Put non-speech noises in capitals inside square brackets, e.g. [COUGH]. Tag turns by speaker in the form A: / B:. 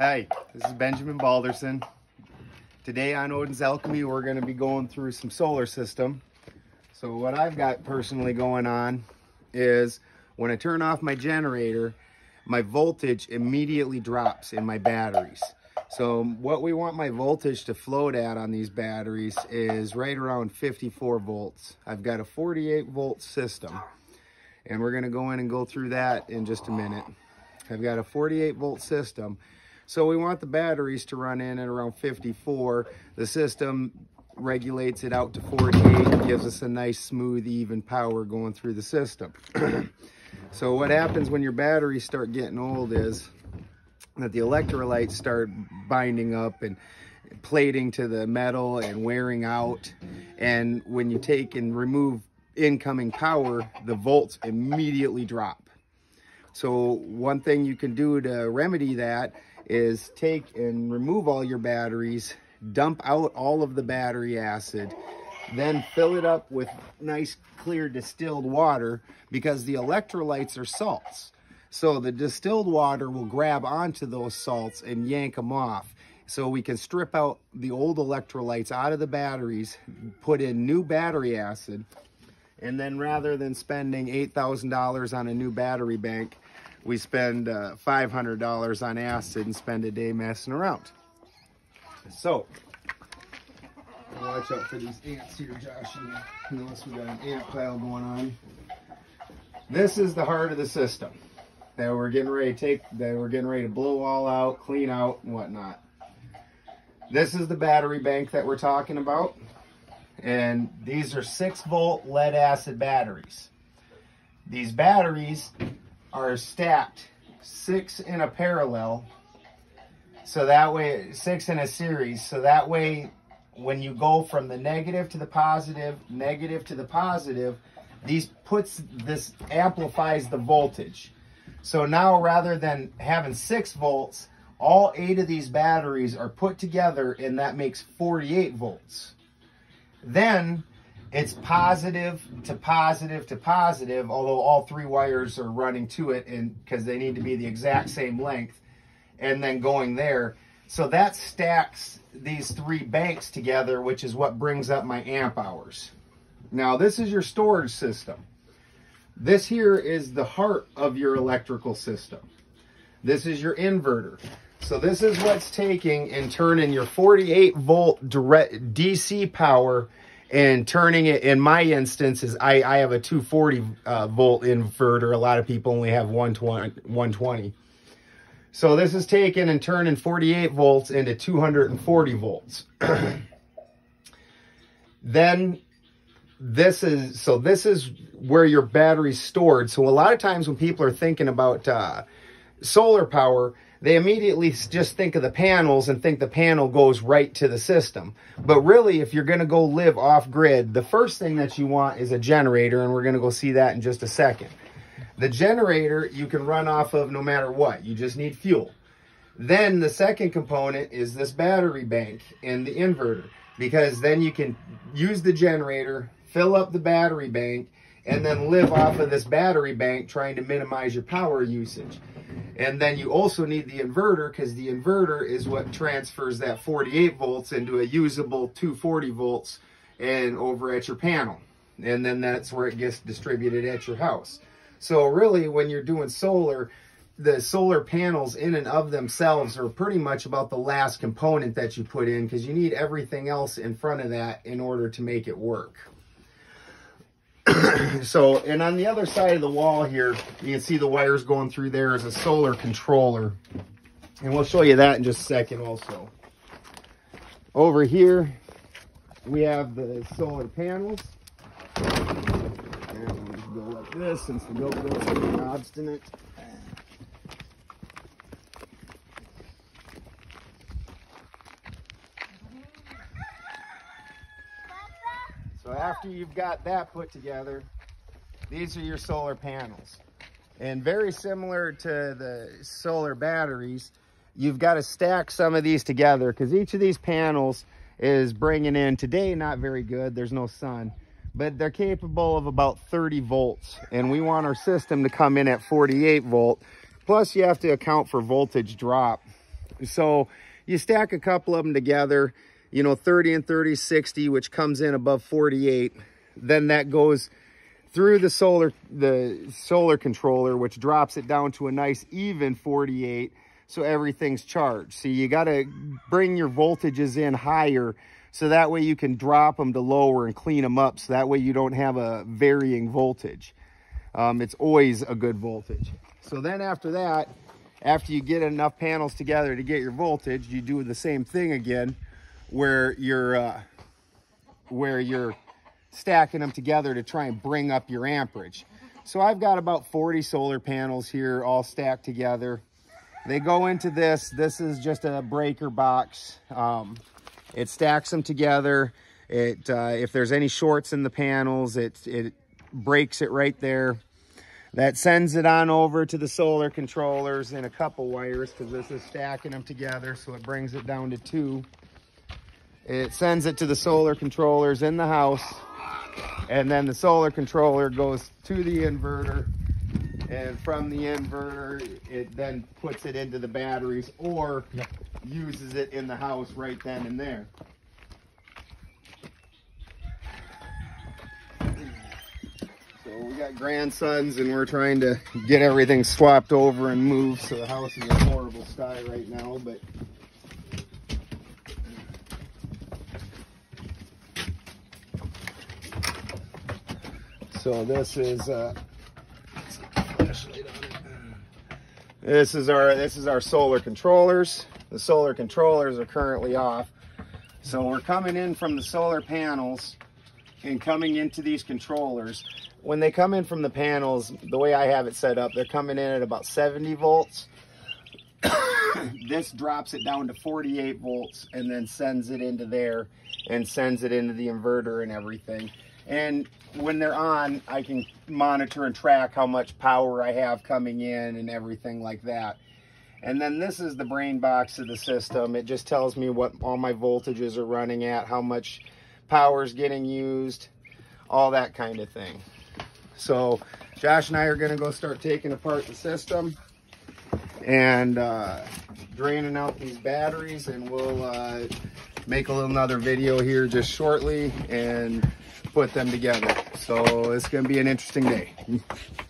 A: Hi, this is Benjamin Balderson. Today on Odin's Alchemy, we're going to be going through some solar system. So what I've got personally going on is when I turn off my generator, my voltage immediately drops in my batteries. So what we want my voltage to float at on these batteries is right around 54 volts. I've got a 48 volt system and we're gonna go in and go through that in just a minute. I've got a 48 volt system so we want the batteries to run in at around 54. The system regulates it out to 48 and gives us a nice smooth even power going through the system. [CLEARS THROAT] so what happens when your batteries start getting old is that the electrolytes start binding up and plating to the metal and wearing out. And when you take and remove incoming power, the volts immediately drop. So one thing you can do to remedy that is take and remove all your batteries, dump out all of the battery acid, then fill it up with nice clear distilled water because the electrolytes are salts. So the distilled water will grab onto those salts and yank them off. So we can strip out the old electrolytes out of the batteries, put in new battery acid, and then rather than spending $8,000 on a new battery bank, we spend uh, $500 on acid and spend a day messing around. So, watch out for these ants here, Josh. Notice we got an ant pile going on. This is the heart of the system that we're getting ready to take, that we're getting ready to blow all out, clean out, and whatnot. This is the battery bank that we're talking about. And these are six volt lead acid batteries. These batteries are stacked six in a parallel. So that way, six in a series. So that way, when you go from the negative to the positive, negative to the positive, these puts, this amplifies the voltage. So now rather than having six volts, all eight of these batteries are put together and that makes 48 volts. Then it's positive to positive to positive, although all three wires are running to it and because they need to be the exact same length and then going there. So that stacks these three banks together, which is what brings up my amp hours. Now this is your storage system. This here is the heart of your electrical system. This is your inverter. So this is what's taking and turning your 48 volt direct DC power and turning it in my instance is I, I have a 240 uh, volt inverter. A lot of people only have 120, 120. So this is taking and turning 48 volts into 240 volts. [CLEARS THROAT] then this is, so this is where your battery's stored. So a lot of times when people are thinking about uh, solar power, they immediately just think of the panels and think the panel goes right to the system. But really, if you're going to go live off grid, the first thing that you want is a generator, and we're going to go see that in just a second. The generator you can run off of no matter what. You just need fuel. Then the second component is this battery bank and the inverter because then you can use the generator, fill up the battery bank, and then live off of this battery bank trying to minimize your power usage. And then you also need the inverter because the inverter is what transfers that 48 volts into a usable 240 volts and over at your panel. And then that's where it gets distributed at your house. So really when you're doing solar, the solar panels in and of themselves are pretty much about the last component that you put in because you need everything else in front of that in order to make it work. [CLEARS THROAT] so, and on the other side of the wall here, you can see the wires going through there is a solar controller. And we'll show you that in just a second also. Over here, we have the solar panels. And we'll go like this since the GoPro's being obstinate. So after you've got that put together, these are your solar panels. And very similar to the solar batteries, you've got to stack some of these together because each of these panels is bringing in, today not very good, there's no sun, but they're capable of about 30 volts. And we want our system to come in at 48 volt. Plus you have to account for voltage drop So you stack a couple of them together, you know, 30 and 30, 60, which comes in above 48. Then that goes through the solar, the solar controller, which drops it down to a nice even 48. So everything's charged. So you got to bring your voltages in higher so that way you can drop them to lower and clean them up. So that way you don't have a varying voltage. Um, it's always a good voltage. So then after that, after you get enough panels together to get your voltage, you do the same thing again where you're, uh, where you're stacking them together to try and bring up your amperage. So I've got about 40 solar panels here all stacked together. They go into this. This is just a breaker box. Um, it stacks them together. It uh, If there's any shorts in the panels, it, it breaks it right there. That sends it on over to the solar controllers in a couple wires because this is stacking them together. So it brings it down to two. It sends it to the solar controllers in the house. And then the solar controller goes to the inverter. And from the inverter, it then puts it into the batteries or yep. uses it in the house right then and there. So we got grandsons and we're trying to get everything swapped over and moved. So the house is a horrible sty right now, but so this is uh, this is our this is our solar controllers. The solar controllers are currently off. So we're coming in from the solar panels and coming into these controllers when they come in from the panels, the way I have it set up, they're coming in at about 70 volts. [COUGHS] this drops it down to 48 volts and then sends it into there and sends it into the inverter and everything. And when they're on, I can monitor and track how much power I have coming in and everything like that. And then this is the brain box of the system. It just tells me what all my voltages are running at, how much power is getting used, all that kind of thing. So Josh and I are going to go start taking apart the system and uh, draining out these batteries and we'll uh, make a little another video here just shortly and put them together. So it's going to be an interesting day. [LAUGHS]